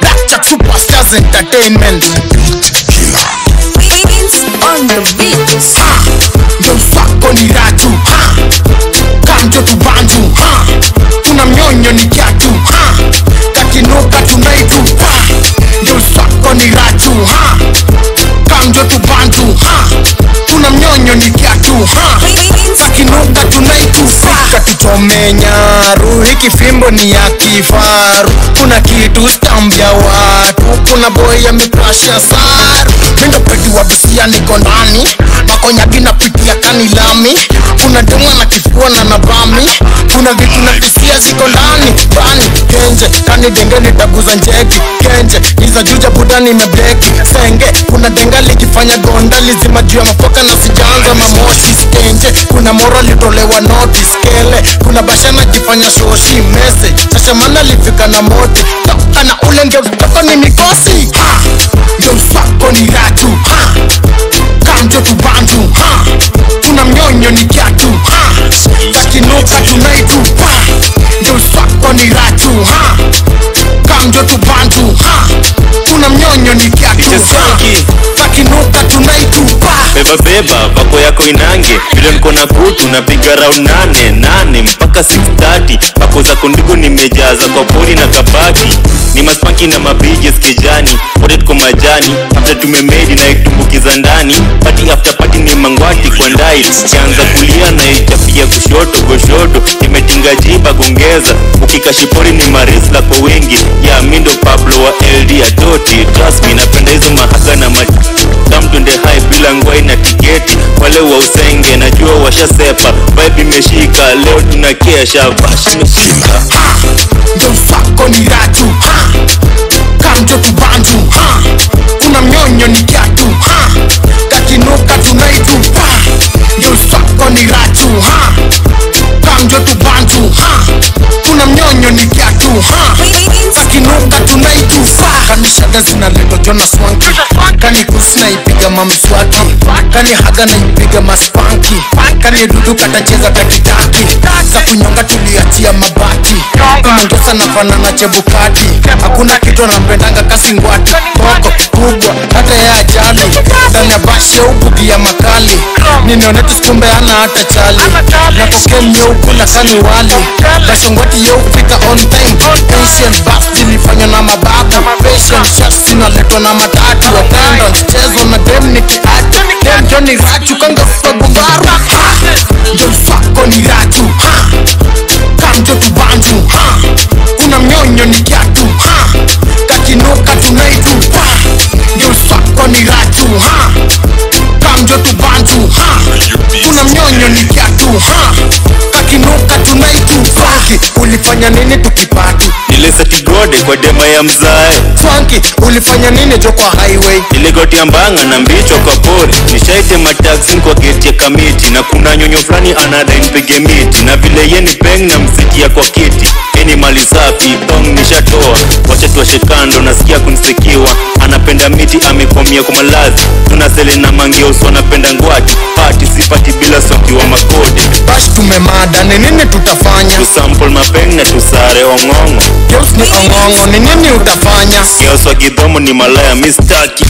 Blackjack Superstars Entertainment Beats on the beats. Tuchome Hiki fimbo ni ya kifaru. Kuna kitu stambia watu Kuna boy ameprasha saru Mindo pedi wa bisia niko ndani Makonyagi napitia kanilami Kuna dema na kifua na nabami Kuna vitu na bisia ziko ndani. Bani kenje Kani denge nitaguza njeki. Kenje Iza juja buda nimebleki Senge Kuna denga likifanya gonda Lizima juu ya mafoka na sijaanza mamoshi Stenje Kuna moro litolewa notice. Kele Kuna bashana jifanya shoshi message. Chashamana lifika na moti. Na ule ndio toka ni mikosi. Ha! Ndio sako ni ratu tunaitupa beba beba vako yako inange. Vile niko na kutu napiga round nane nane mpaka 630 pako zako ndugu nimejaza kwa poli na kabati. Ni maspanki na mabijes kijani wote tuko majani. After tumemedi na itumbukiza ndani. Pati after pati ni mangwati kwa ndai. Kianza kulia na ichapia kushoto goshoto imetinga jiba gongeza ukikashipori ni marisla kwa wengi ya mindo pablo wa ld atoti trust me napenda hizo mahaga wale wa usenge najua washasepa. Vibe imeshika leo tunakesha. Bash imeshika Ndio sako ni ratu ha! Kanishada zinaletwa Jonas Wanki Kani kusi naipiga mamswaki Kani haga naipiga maspanki Kani dudu katacheza takitaki Za kunyonga tuliachia mabati Kumongesa na fanana chebukati Hakuna kitu anampendanga kasi ngwati. Koko kubwa hata ya ajali Ndani ya ubugi ya makali. Ninionetu sikumbe ana hata chali. Natoke nyeuku na kani wali. Bashongwati ya ufika on time. Asian bus shots na matatu wapenda mchezo na dem ni kiatu Dem ni Rachu kanga fagumbaru jo sako ni Rachu kamjo tubanju una mnyonyo ni kiatu. Kakinuka tunaitupa jo sako ni Rachu kamjo tubanju una mnyonyo ni kiatu tunaitupa Ulifanya nini tukipaki? Ile seti gode kwa dema ya mzae. Funky, ulifanya nini jo kwa highway? Ile goti mbanga na mbicho kwa pori. Nishaite mataxin kwa geti ya kamiti. Na kuna nyonyo fulani anadai nipige miti. Na vile yeni peng na msikia kwa kiti. Yeni mali safi bong nishatoa. Wacha tuwashe kando nasikia kunisikiwa anapenda miti amekwamia kwa malazi. Tunasele na mangeuso anapenda ngwati pati sipati bila soki wa makode Bash tumemada, ni nini tutafanya? tusample mapeng na tusare ong'ong'o Girls ni ong'ong'o, ni nini utafanya? geoswa kidhomo ni malaya mistaki